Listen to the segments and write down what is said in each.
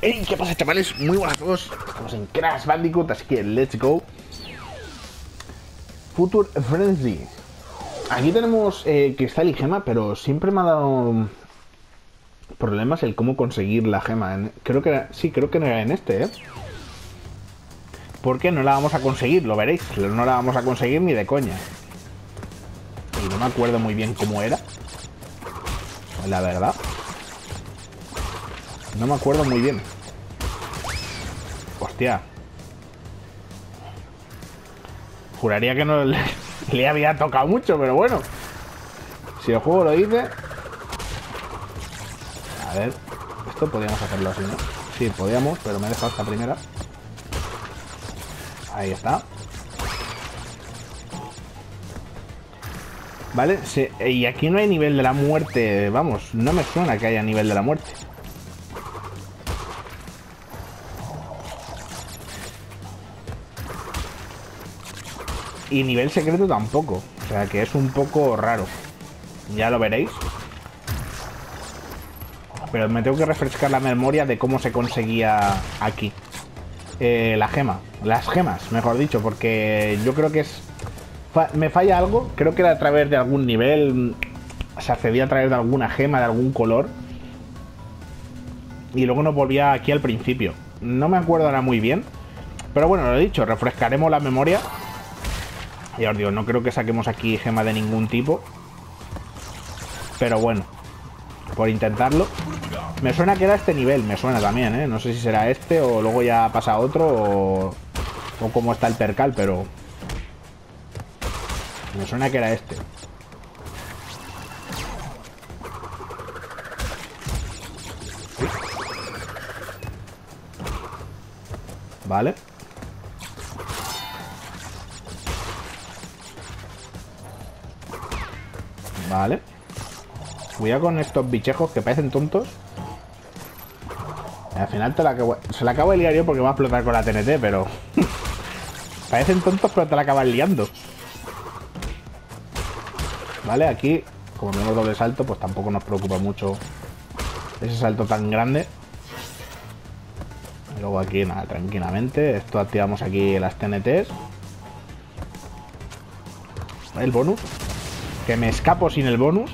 Hey, ¿qué pasa chavales? Muy buenas a todos. Estamos en Crash Bandicoot, así que let's go. Future Frenzy. Aquí tenemos eh, cristal y gema, pero siempre me ha dado problemas el cómo conseguir la gema. Creo que era- sí, creo que era en este, ¿eh? Porque no la vamos a conseguir, lo veréis. No la vamos a conseguir ni de coña. Y no me acuerdo muy bien cómo era. La verdad. No me acuerdo muy bien. Hostia. Juraría que no le, había tocado mucho, pero bueno. Si el juego lo dice... A ver. Esto podríamos hacerlo así, ¿no? Sí, podíamos, pero me he dejado esta primera. Ahí está. ¿Vale? Y aquí no hay nivel de la muerte. Vamos, no me suena que haya nivel de la muerte. Y nivel secreto tampoco. O sea que es un poco raro. Ya lo veréis. Pero me tengo que refrescar la memoria de cómo se conseguía aquí. Eh, la gema. Las gemas, mejor dicho. Porque yo creo que es... me falla algo. Creo que era a través de algún nivel. mm, Se accedía a través de alguna gema de algún color. Y luego nos volvía aquí al principio. No me acuerdo ahora muy bien. Pero bueno, lo he dicho, refrescaremos la memoria. Ya os digo, no creo que saquemos aquí gema de ningún tipo. Pero bueno, por intentarlo. Me suena que era este nivel, me suena también, ¿eh? No sé si será este o luego ya pasa otro o, o cómo está el percal, pero... Me suena que era este. Vale. Vale. Cuidado con estos bichejos que parecen tontos. Al final te la acabo- se la acabo de liar yo porque va a explotar con la TNT, pero... parecen tontos pero te la acabas liando. Vale, aquí, como tenemos doble salto, pues tampoco nos preocupa mucho ese salto tan grande. Y luego aquí, nada, tranquilamente. Esto activamos aquí las TNTs. El bonus. Que me escapo sin el bonus.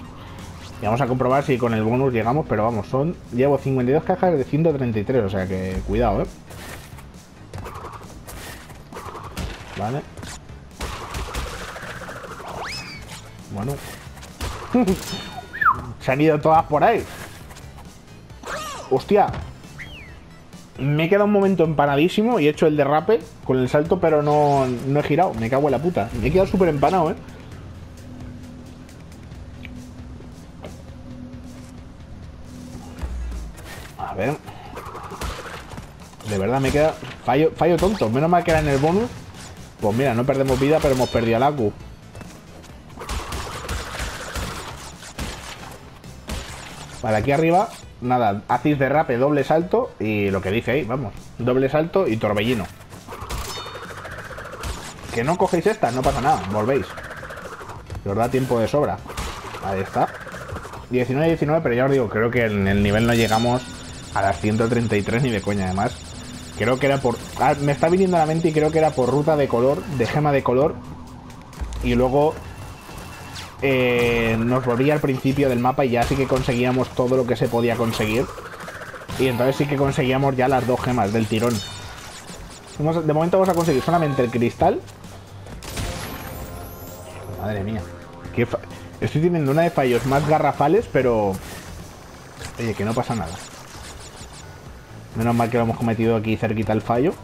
Y vamos a comprobar si con el bonus llegamos, pero vamos, son. Llevo 52 cajas de 133, o sea que cuidado, eh. Vale. Bueno. Se han ido todas por ahí. Hostia. Me he quedado un momento empanadísimo y he hecho el derrape con el salto, pero no, no he girado. Me cago en la puta. Me he quedado súper empanado, eh. De verdad me queda. Fallo, fallo tonto. Menos mal que era en el bonus. Pues mira, no perdemos vida, pero hemos perdido al Aku. Vale, aquí arriba, nada, hacéis derrape, doble salto y lo que dice ahí, vamos. Doble salto y torbellino. Que no cogéis esta, no pasa nada, volvéis. Os da tiempo de sobra. Ahí está. 19-19, pero ya os digo, creo que en el nivel no llegamos a las 133 ni de coña, además. Creo que era por... ah, me está viniendo a la mente y creo que era por ruta de color, de gema de color. Y luego eh, nos volvía al principio del mapa y ya sí que conseguíamos todo lo que se podía conseguir. Y entonces sí que conseguíamos ya las dos gemas del tirón. De momento vamos a conseguir solamente el cristal. Madre mía. Estoy teniendo una de fallos más garrafales, pero... Oye, que no pasa nada. Menos mal que lo hemos cometido aquí cerquita el fallo.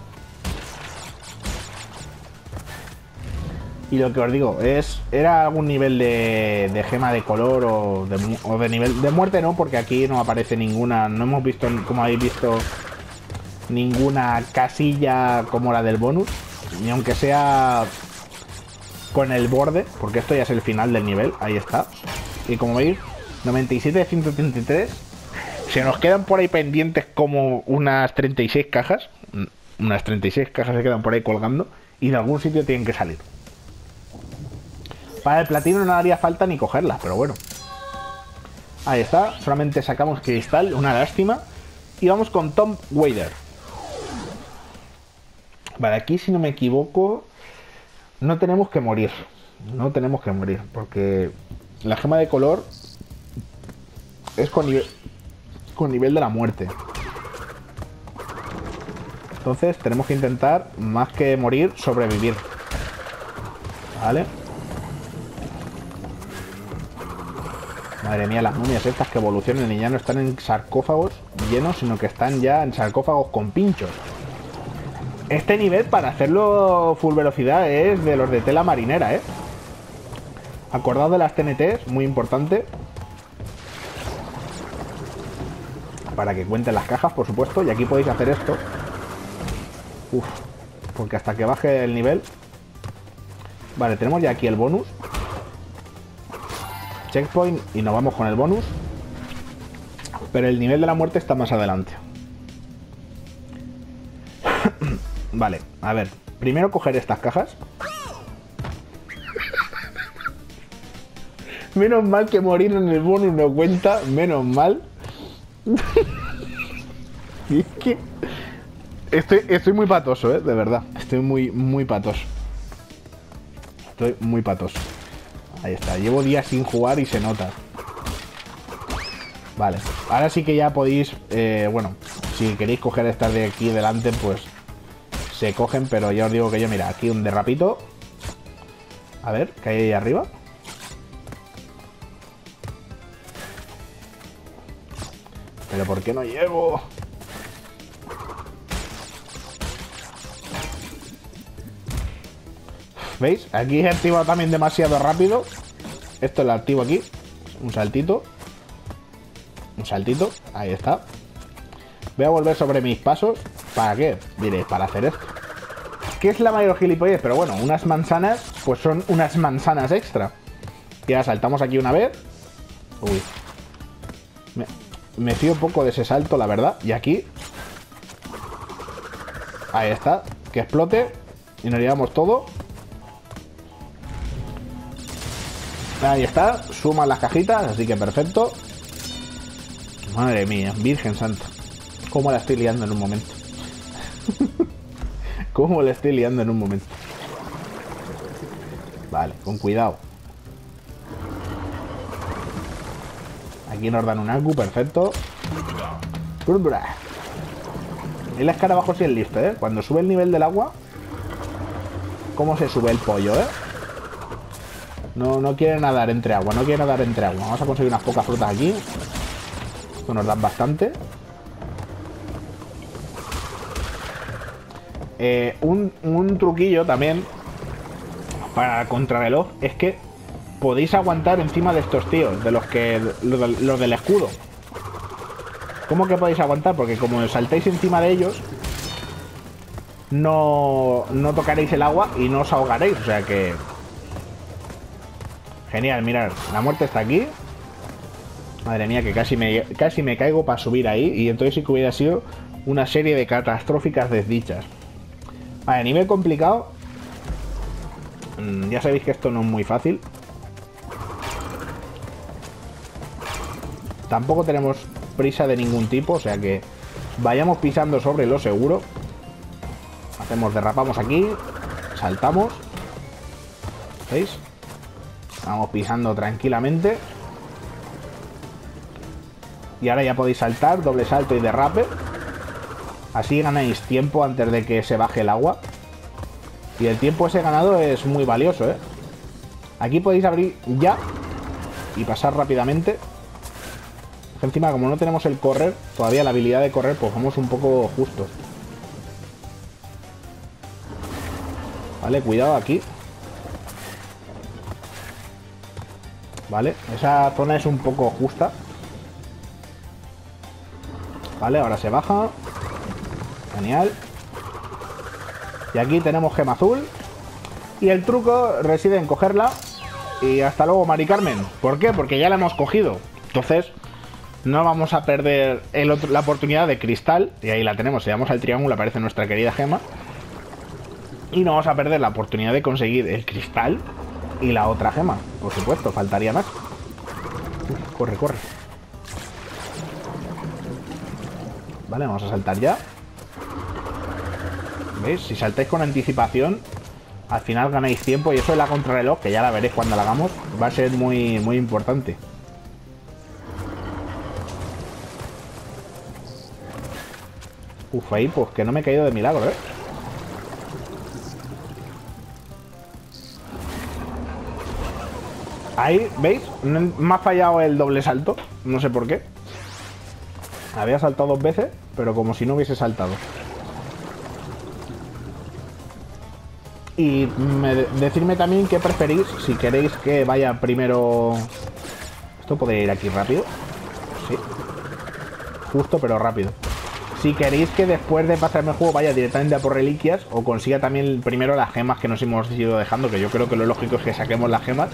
Y lo que os digo, es era algún nivel de, de gema de color o de, nivel de muerte, no, porque aquí no aparece ninguna, no hemos visto, como habéis visto, ninguna casilla como la del bonus, ni aunque sea con el borde, porque esto ya es el final del nivel, ahí está. Y como veis, 97 de 133, se nos quedan por ahí pendientes como unas 36 cajas, mm, unas 36 cajas se quedan por ahí colgando, y de algún sitio tienen que salir. Para el platino no haría falta ni cogerlas, pero bueno. Ahí está, solamente sacamos cristal, una lástima. Y vamos con Tom Wader. Vale, aquí si no me equivoco, no tenemos que morir. No tenemos que morir, porque la gema de color es con nivel, con nivel de la muerte. Entonces tenemos que intentar, más que morir, sobrevivir. ¿Vale? Madre mía, las momias estas que evolucionan y ya no están en sarcófagos llenos, sino que están ya en sarcófagos con pinchos. Este nivel, para hacerlo full velocidad, es de los de tela marinera, ¿eh? Acordado de las TNTs, muy importante. Para que cuenten las cajas, por supuesto. Y aquí podéis hacer esto. Uf, porque hasta que baje el nivel... Vale, tenemos ya aquí el bonus. Checkpoint y nos vamos con el bonus. Pero el nivel de la muerte está más adelante. vale, a ver. Primero coger estas cajas. Menos mal que morir en el bonus no cuenta. Menos mal. Es que... Estoy, estoy muy patoso, ¿eh? De verdad. Estoy muy, muy patoso. Estoy muy patoso. Ahí está. Llevo días sin jugar y se nota. Vale. Ahora sí que ya podéis... Eh, bueno, si queréis coger estas de aquí delante, pues... Se cogen, pero ya os digo que yo, mira, aquí un derrapito. A ver, ¿qué hay ahí arriba? ¿Pero por qué no llego? ¿Veis? Aquí he activado también demasiado rápido. Esto lo activo aquí. Un saltito. Un saltito. Ahí está. Voy a volver sobre mis pasos. ¿Para qué? Diréis, para hacer esto. ¿Qué es la mayor gilipollez? Pero bueno, unas manzanas, pues son unas manzanas extra. Ya saltamos aquí una vez. Uy. Me, fío poco de ese salto, la verdad. Y aquí. Ahí está. Que explote. Y nos llevamos todo. Ahí está, suman las cajitas, así que perfecto. Madre mía, Virgen Santa. ¿Cómo la estoy liando en un momento? ¿Cómo la estoy liando en un momento? Vale, con cuidado. Aquí nos dan un Aku, perfecto. El escarabajo sí es listo, ¿eh? Cuando sube el nivel del agua... ¿Cómo se sube el pollo, eh? No, no quiere nadar entre agua, no quiere nadar entre agua. Vamos a conseguir unas pocas frutas aquí. Esto nos dan bastante. Eh, un, un truquillo también para contrarreloj es que podéis aguantar encima de estos tíos, de los que los, del escudo. ¿Cómo que podéis aguantar? Porque como saltéis encima de ellos, no, no tocaréis el agua y no os ahogaréis. O sea que Genial, mirad, la muerte está aquí. Madre mía, que casi me, casi me caigo para subir ahí. Y entonces sí que hubiera sido una serie de catastróficas desdichas. Vale, nivel complicado. Mm, ya sabéis que esto no es muy fácil. Tampoco tenemos prisa de ningún tipo, o sea que vayamos pisando sobre lo seguro. Hacemos, derrapamos aquí, saltamos. ¿Veis? Vamos pisando tranquilamente. Y ahora ya podéis saltar, doble salto y derrape. Así ganáis tiempo antes de que se baje el agua. Y el tiempo ese ganado es muy valioso, ¿eh? Aquí podéis abrir ya y pasar rápidamente. Encima, como no tenemos el correr, todavía la habilidad de correr, pues vamos un poco justos. Vale, cuidado aquí. ¿Vale? Esa zona es un poco justa. Vale, ahora se baja. Genial. Y aquí tenemos gema azul. Y el truco reside en cogerla. Y hasta luego, Mari Carmen. ¿Por qué? Porque ya la hemos cogido. Entonces, no vamos a perder la oportunidad de cristal. Y ahí la tenemos. Si damos al triángulo aparece nuestra querida gema. Y no vamos a perder la oportunidad de conseguir el cristal y la otra gema, por supuesto, faltaría más. corre, corre. Vale, vamos a saltar ya. ¿Veis? Si saltáis con anticipación, al final ganáis tiempo y eso es la contrarreloj, que ya la veréis cuando la hagamos, va a ser muy, muy importante. Uf, ahí pues que no me he caído de milagro, ¿eh? Ahí, ¿veis? Me ha fallado el doble salto. No sé por qué. Había saltado dos veces, pero como si no hubiese saltado. Y decirme también qué preferís, si queréis que vaya primero... Esto puede ir aquí rápido. Sí. Justo, pero rápido. Si queréis que después de pasarme el juego vaya directamente a por reliquias o consiga también primero las gemas que nos hemos ido dejando, que yo creo que lo lógico es que saquemos las gemas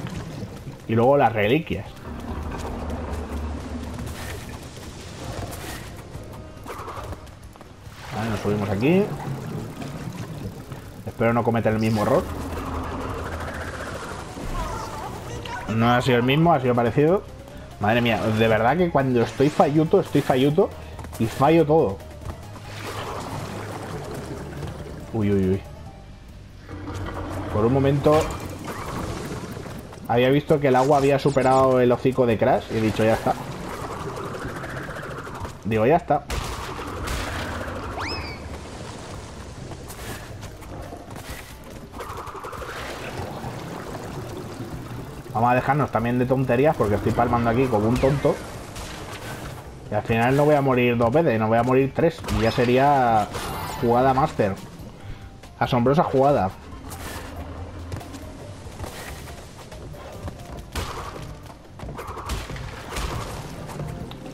y luego las reliquias. Vale, nos subimos aquí. Espero no cometer el mismo error. No ha sido el mismo, ha sido parecido. Madre mía, de verdad que cuando estoy falluto, estoy falluto y fallo todo. Uy, uy, uy. Por un momento había visto que el agua había superado el hocico de Crash y he dicho, ya está. Digo, ya está. Vamos a dejarnos también de tonterías porque estoy palmando aquí como un tonto. Y al final no voy a morir dos veces, no voy a morir tres. Y ya sería jugada master. Asombrosa jugada.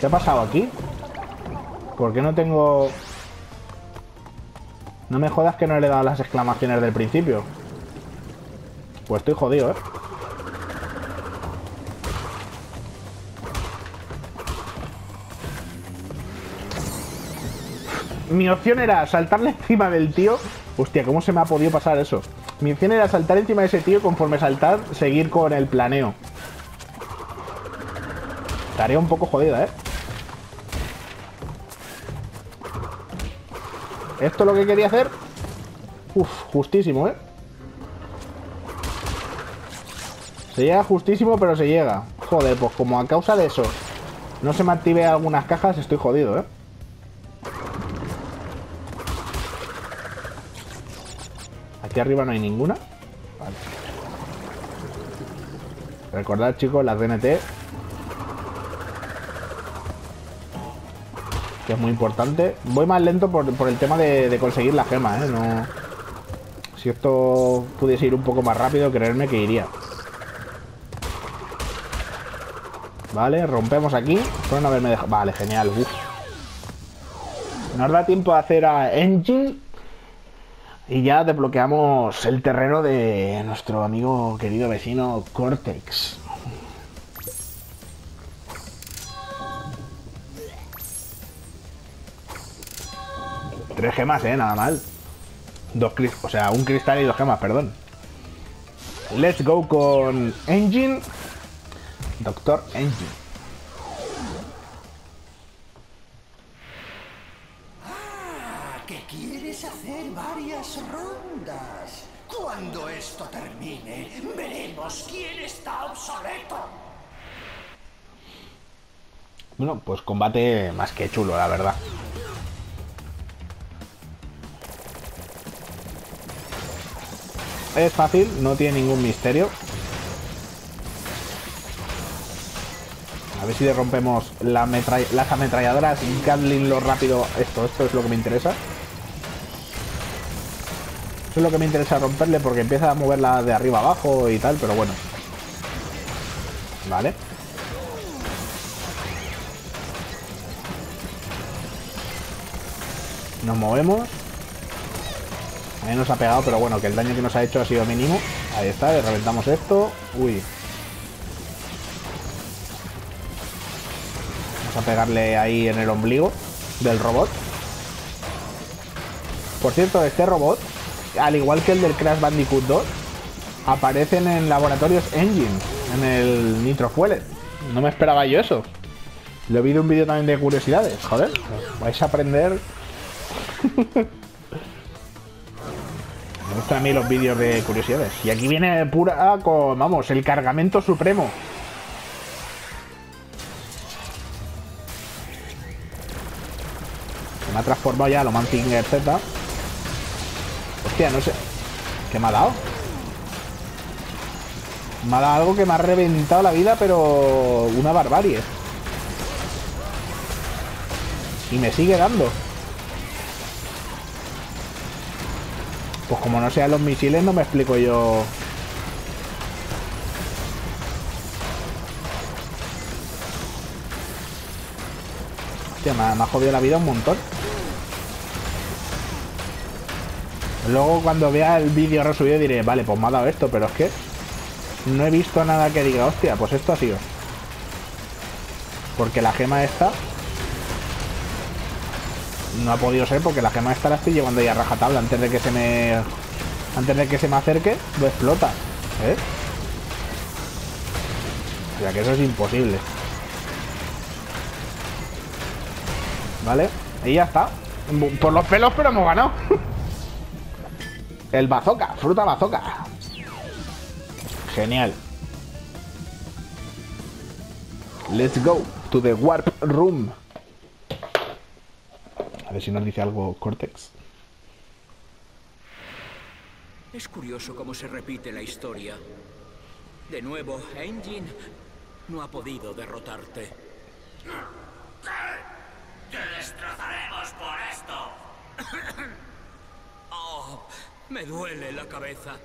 ¿Qué ha pasado aquí? ¿Por qué no tengo...? No me jodas que no le he dado las exclamaciones del principio. Pues estoy jodido, ¿eh? mi opción era saltarle encima del tío. Hostia, ¿cómo se me ha podido pasar eso? Mi opción era saltar encima de ese tío conforme saltar, seguir con el planeo. Estaría un poco jodida, ¿eh? ¿Esto es lo que quería hacer? Uf, justísimo, ¿eh? Se llega justísimo, pero se llega. Joder, pues como a causa de eso no se me active algunas cajas, estoy jodido, ¿eh? Aquí arriba no hay ninguna. Vale. Recordad, chicos, las DNT. Que es muy importante. Voy más lento por, el tema de, conseguir la gema, ¿eh? No... Si esto pudiese ir un poco más rápido, creerme que iría. Vale, rompemos aquí. Pueden haberme dejado... Vale, genial. Nos da tiempo a hacer a Engine y ya desbloqueamos el terreno de nuestro amigo querido vecino Cortex. Tres gemas, eh, nada mal. Dos o sea, un cristal y dos gemas, perdón. Let's go con Engine. Doctor Engine. Rondas. Cuando esto termine, veremos quién está obsoleto. Bueno, pues combate más que chulo, la verdad. Es fácil, no tiene ningún misterio. A ver si le rompemos las ametralladoras Gatling lo rápido. Esto, esto es lo que me interesa. Eso es lo que me interesa romperle porque empieza a moverla de arriba abajo y tal, pero bueno. Vale. Nos movemos. Ahí nos ha pegado, pero bueno, que el daño que nos ha hecho ha sido mínimo. Ahí está, le reventamos esto. Uy. Vamos a pegarle ahí en el ombligo del robot. Por cierto, este robot al igual que el del Crash Bandicoot 2, aparecen en laboratorios Engine, en el Nitro Fuel. No me esperaba yo eso. Lo vi de un vídeo también de curiosidades, joder. Vais a aprender. Me gustan a mí los vídeos de curiosidades. Y aquí viene pura con, vamos, el cargamento supremo. me ha transformado ya lo Mantinger Z. Hostia, no sé. ¿Qué me ha dado? Me ha dado algo que me ha reventado la vida, pero una barbarie. Y me sigue dando. Pues como no sean los misiles, no me explico yo... Hostia, me ha, me ha jodido la vida un montón. Luego cuando vea el vídeo resubido diré, vale, pues me ha dado esto, pero es que no he visto nada que diga, hostia, pues esto ha sido. Porque la gema esta no ha podido ser porque la gema esta la estoy llevando ya a rajatabla. Antes de que se me antes de que se me acerque lo explota ¿eh? o sea que eso es imposible. Vale y ya está. Por los pelos pero hemos ganado el bazooka fruta bazooka genial let's go to the warp room a ver si nos dice algo Cortex. Es curioso cómo se repite la historia. De nuevo, Engine no ha podido derrotarte. ¿Qué? ¡Te destrozaremos por esto! Me duele la cabeza.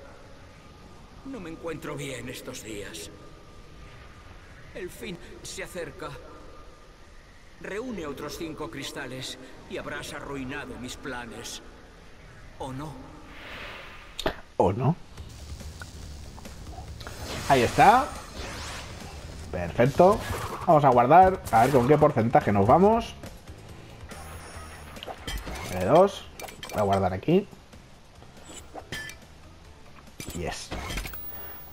No me encuentro bien estos días. El fin se acerca. Reúne otros cinco cristales y habrás arruinado mis planes. ¿O no? ¿O no? Ahí está. Perfecto. Vamos a guardar. A ver con qué porcentaje nos vamos. De dos. Voy a guardar aquí. Yes.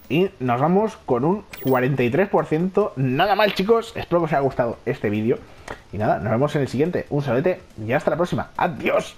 Y nos vamos con un 43%. Nada mal, chicos. Espero que os haya gustado este vídeo. Y nada, nos vemos en el siguiente. Un saludete y hasta la próxima. ¡Adiós!